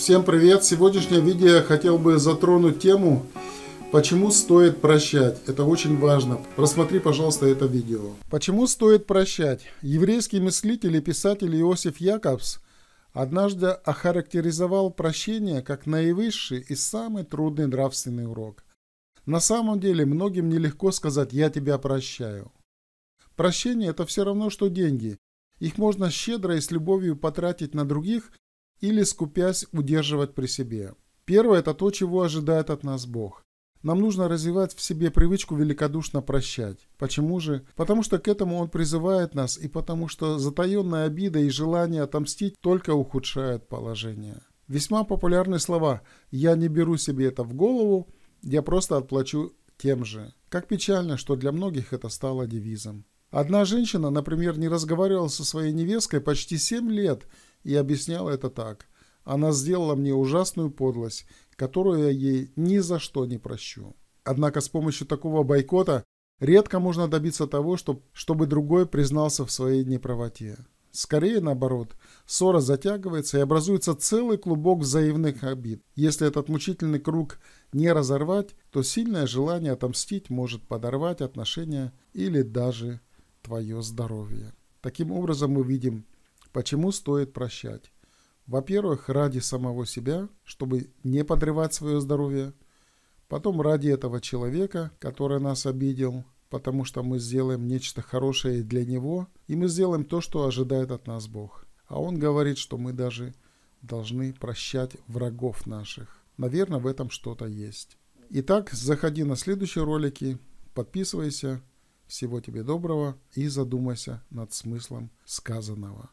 Всем привет! Сегодняшнее видео я хотел бы затронуть тему, почему стоит прощать. Это очень важно. Просмотри, пожалуйста, это видео. Почему стоит прощать? Еврейский мыслитель и писатель Иосиф Якобс однажды охарактеризовал прощение как наивысший и самый трудный нравственный урок. На самом деле многим нелегко сказать «я тебя прощаю». Прощение – это все равно, что деньги. Их можно щедро и с любовью потратить на других или, скупясь, удерживать при себе. Первое – это то, чего ожидает от нас Бог. Нам нужно развивать в себе привычку великодушно прощать. Почему же? Потому что к этому Он призывает нас, и потому что затаенная обида и желание отомстить только ухудшают положение. Весьма популярные слова «я не беру себе это в голову», «я просто отплачу тем же». Как печально, что для многих это стало девизом. Одна женщина, например, не разговаривала со своей невесткой почти 7 лет и объясняла это так. Она сделала мне ужасную подлость, которую я ей ни за что не прощу. Однако с помощью такого бойкота редко можно добиться того, чтобы, другой признался в своей неправоте. Скорее наоборот, ссора затягивается и образуется целый клубок взаимных обид. Если этот мучительный круг не разорвать, то сильное желание отомстить может подорвать отношения или даже твое здоровье. Таким образом мы видим, почему стоит прощать. Во-первых, ради самого себя, чтобы не подрывать свое здоровье. Потом ради этого человека, который нас обидел, потому что мы сделаем нечто хорошее для него, и мы сделаем то, что ожидает от нас Бог. А Он говорит, что мы даже должны прощать врагов наших. Наверное, в этом что-то есть. Итак, заходи на следующие ролики, подписывайся, всего тебе доброго и задумайся над смыслом сказанного.